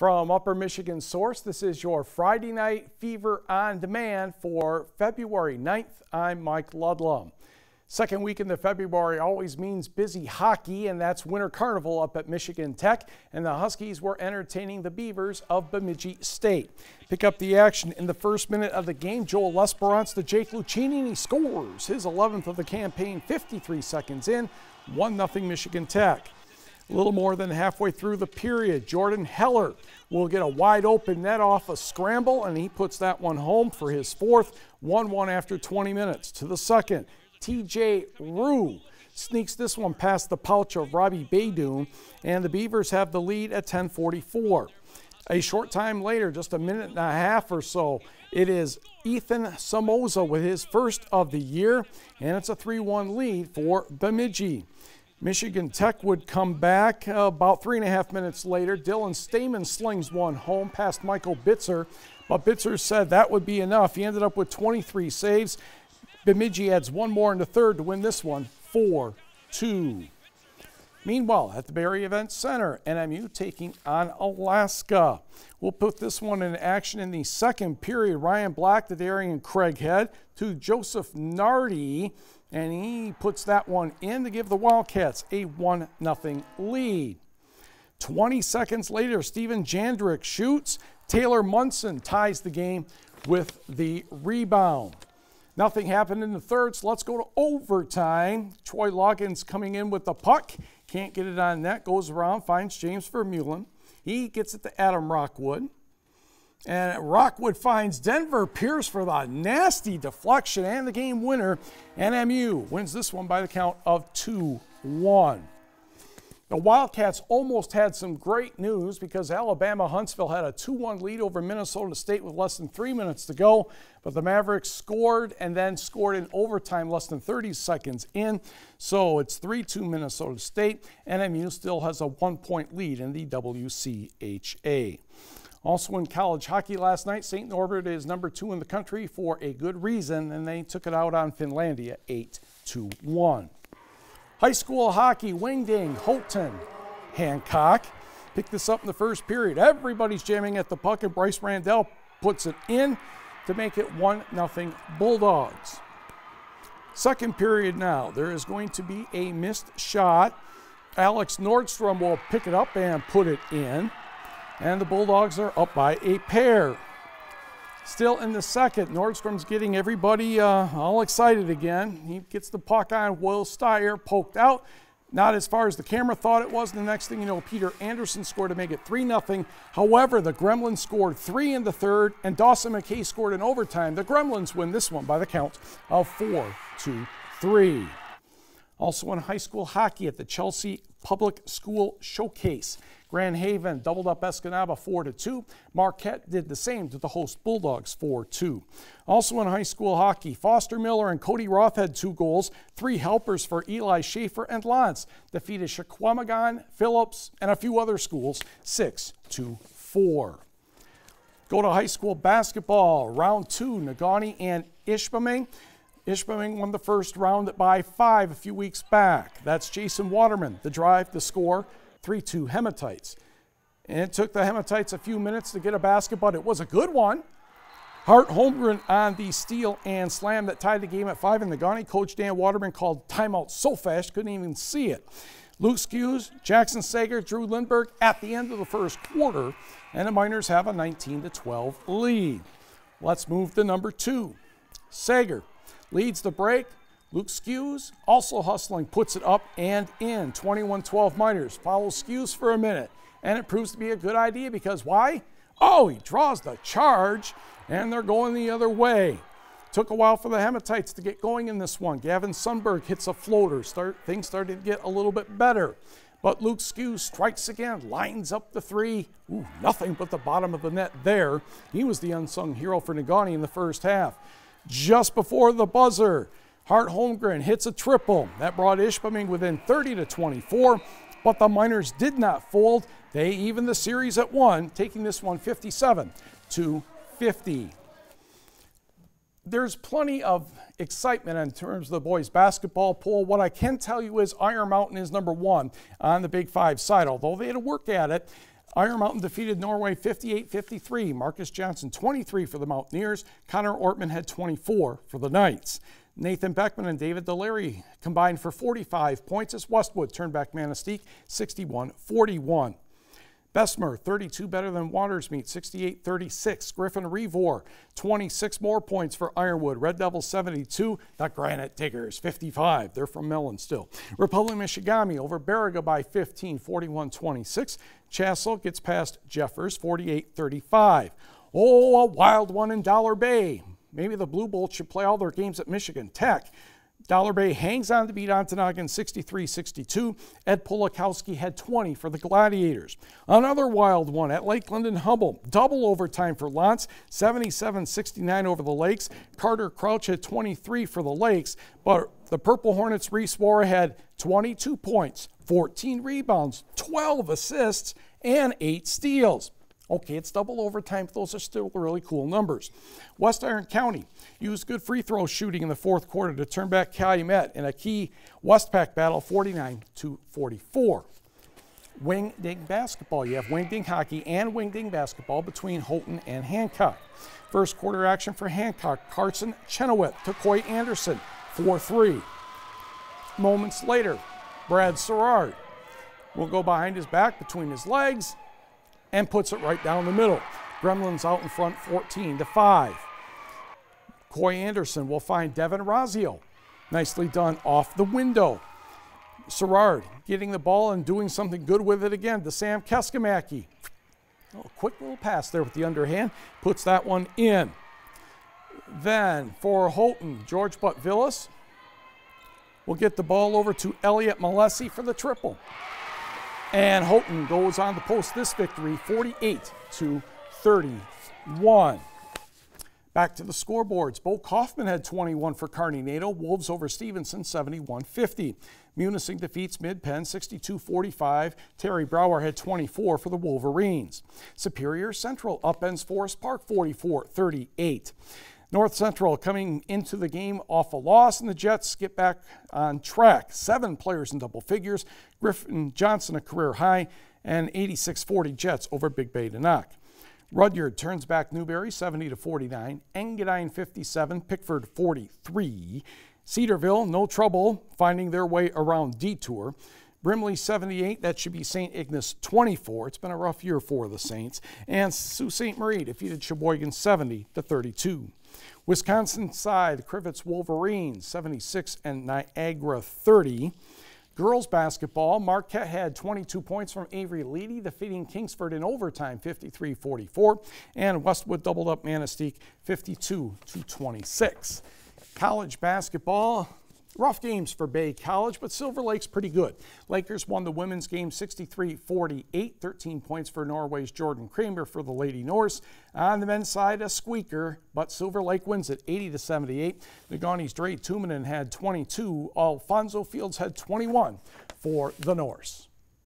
From Upper Michigan Source, this is your Friday Night Fever on Demand for February 9th. I'm Mike Ludlum. Second weekend of February always means busy hockey, and that's Winter Carnival up at Michigan Tech. And the Huskies were entertaining the Beavers of Bemidji State. Pick up the action in the first minute of the game. Joel Lesperance to Jake Lucchini, and he scores his 11th of the campaign 53 seconds in. 1 0 Michigan Tech. A little more than halfway through the period, Jordan Heller will get a wide open net off a scramble, and he puts that one home for his fourth. 1 1 after 20 minutes. To the second, TJ Rue sneaks this one past the pouch of Robbie Beydoun, and the Beavers have the lead at 1044. A short time later, just a minute and a half or so, it is Ethan Somoza with his first of the year, and it's a 3 1 lead for Bemidji. Michigan Tech would come back uh, about three and a half minutes later. Dylan Stamen slings one home past Michael Bitzer, but Bitzer said that would be enough. He ended up with 23 saves. Bemidji adds one more in the third to win this one, 4 2. Meanwhile, at the Berry Event Center, NMU taking on Alaska. We'll put this one in action in the second period. Ryan Black to Darian Craighead to Joseph Nardi and he puts that one in to give the Wildcats a 1 0 lead. 20 seconds later, Steven Jandrick shoots. Taylor Munson ties the game with the rebound. Nothing happened in the third, so let's go to overtime. Troy Loggins coming in with the puck. Can't get it on net. Goes around, finds James Vermeulen. He gets it to Adam Rockwood. And Rockwood finds Denver Pierce for the nasty deflection and the game winner. NMU wins this one by the count of 2 1. The Wildcats almost had some great news because Alabama Huntsville had a 2 1 lead over Minnesota State with less than three minutes to go. But the Mavericks scored and then scored in overtime less than 30 seconds in. So it's 3 2 Minnesota State. NMU still has a one point lead in the WCHA. Also in college hockey last night, St. Norbert is number two in the country for a good reason, and they took it out on Finlandia 8 to 1. High school hockey, Wingding, Houghton, Hancock. Pick this up in the first period. Everybody's jamming at the puck, and Bryce Randell puts it in to make it 1 0 Bulldogs. Second period now. There is going to be a missed shot. Alex Nordstrom will pick it up and put it in and the Bulldogs are up by a pair. Still in the second, Nordstrom's getting everybody uh, all excited again. He gets the puck on Will Steyer, poked out. Not as far as the camera thought it was. The next thing you know, Peter Anderson scored to make it 3 0. However, the Gremlins scored three in the third, and Dawson McKay scored in overtime. The Gremlins win this one by the count of 4 to 3. Also in high school hockey at the Chelsea Public School Showcase. Grand Haven doubled up Escanaba 4 to 2. Marquette did the same to the host Bulldogs 4 2. Also in high school hockey, Foster Miller and Cody Roth had two goals. Three helpers for Eli Schaefer and Lance defeated Chequamegon, Phillips, and a few other schools 6 to 4. Go to high school basketball, round two, Negaunee and Ishpeming. Ishpeming won the first round by five a few weeks back. That's Jason Waterman, the drive, the score, 3 2 Hematites. And it took the Hematites a few minutes to get a basket, but it was a good one. Hart Holmgren on the steal and slam that tied the game at five. And the Negaunee coach Dan Waterman called timeout so fast, couldn't even see it. Luke Skews, Jackson Sager, Drew Lindberg at the end of the first quarter, and the Miners have a 19 12 lead. Let's move to number two. Sager leads the break, Luke Skews, also hustling, puts it up and in. 21 12 Miners follows Skews for a minute, and it proves to be a good idea because why? Oh, he draws the charge, and they're going the other way. Took a while for the Hematites to get going in this one. Gavin Sundberg hits a floater. Start, things started to get a little bit better. But Luke Skews strikes again, lines up the three. Ooh, nothing but the bottom of the net there. He was the unsung hero for Negaunee in the first half. Just before the buzzer, Hart Holmgren hits a triple. That brought Ishpeming within 30 to 24, but the Miners did not fold. They even the series at one, taking this one 57 to 50. There's plenty of excitement in terms of the boys basketball pool. What I can tell you is Iron Mountain is number one on the Big Five side, although they had to work at it. Iron Mountain defeated Norway 58-53. Marcus Johnson 23 for the Mountaineers. Connor Ortman had 24 for the Knights. Nathan Beckman and David Delary combined for 45 points as Westwood turned back Manistique 61-41. Bessemer, 32 better than Watersmeet, 68-36. Griffin Revor, 26 more points for Ironwood. Red Devils, 72. The Granite Diggers, 55. They're from Mellen still. Republic Michigamme over Baraga by 15, 41-26. Chassell gets past Jeffers, 48-35. Oh, a wild one in Dollar Bay. Maybe the Blue Bolts should play all their games at Michigan Tech. Dollar Bay hangs on to beat Ontonagon 63-62. Ed Polakowski had 20 for the Gladiators. Another wild one at Lakeland and Humboldt. Double overtime for L'Anse, 77-69 over the Lakes. Carter Crouch had 23 for the Lakes, but the Purple Hornets Reese Wara had 22 points, 14 rebounds, 12 assists, and 8 steals. Okay, it's double overtime, those are still really cool numbers. West Iron County used good free throw shooting in the fourth quarter to turn back Calumet in a key Westpac battle 49 to 44. Wing Ding basketball. You have Wing Ding hockey and Wing Ding basketball between Houghton and Hancock. First quarter action for Hancock. Carson Chenoweth to Coy Anderson 4 3. Moments later, Brad Serrard will go behind his back between his legs and puts it right down the middle. Gremlins out in front 14 to 5. Coy Anderson will find Devin Razio. Nicely done off the window. Serrard getting the ball and doing something good with it again to Sam Keskamaki. Oh, quick little pass there with the underhand. Puts that one in. Then for Houghton, George Butt Villas will get the ball over to Elliot Malesi for the triple. And Houghton goes on to post this victory 48 to 31. Back to the scoreboards. Bo Kaufman had 21 for Carney Nadeau. Wolves over Stevenson 71 50. Munising defeats Mid Penn 62 45. Terry Brower had 24 for the Wolverines. Superior Central upends Forest Park 44 38. North Central coming into the game off a loss, and the Jets get back on track. Seven players in double figures. Griffin Johnson a career high, and 86-40 Jets over Big Bay de Noc. Rudyard turns back Newberry 70 to 49, Engadine 57, Pickford 43. Cedarville, no trouble finding their way around DeTour. Brimley 78, that should be St. Ignace 24. It's been a rough year for the Saints. And Sault Ste. Marie defeated Cheboygan 70 to 32. Wisconsin side, Crivitz Wolverines 76 and Niagara 30. Girls basketball, Marquette had 22 points from Avery Leedy, defeating Kingsford in overtime 53-44, and Westwood doubled up Manistique 52 26. College basketball, Rough games for Bay College, but Silver Lake's pretty good. Lakers won the women's game 63-48, 13 points for Norway's Jordan Kramer for the Lady Norse. On the men's side, a squeaker, but Silver Lake wins at 80-78. Negaunee's Dre Tumanen had 22. Alfonso Fields had 21 for the Norse.